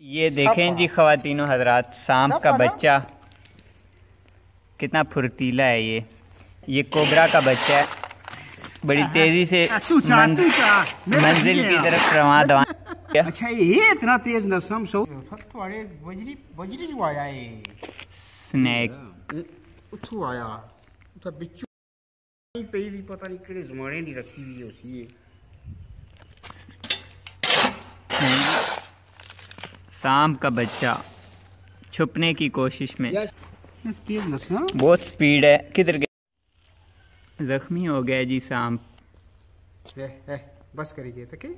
ये देखें जी खातिनों हजरात सांप का बच्चा। कितना फुर्तीला है ये। ये कोबरा का बच्चा है। बड़ी तेज़ी से मंज, मंजिल की तरफ़ रवा दवा अच्छा ये इतना तेज नसम सो थोड़े बजरी बजरी जो आया ये स्नैक। उठू आया। तो बिच्चू पे भी पता नहीं किड़े जमाने नहीं रखी हुई होती है सांप का बच्चा छुपने की कोशिश में। बहुत स्पीड है। किधर गया जख्मी हो गया जी सांप। बस करिए तके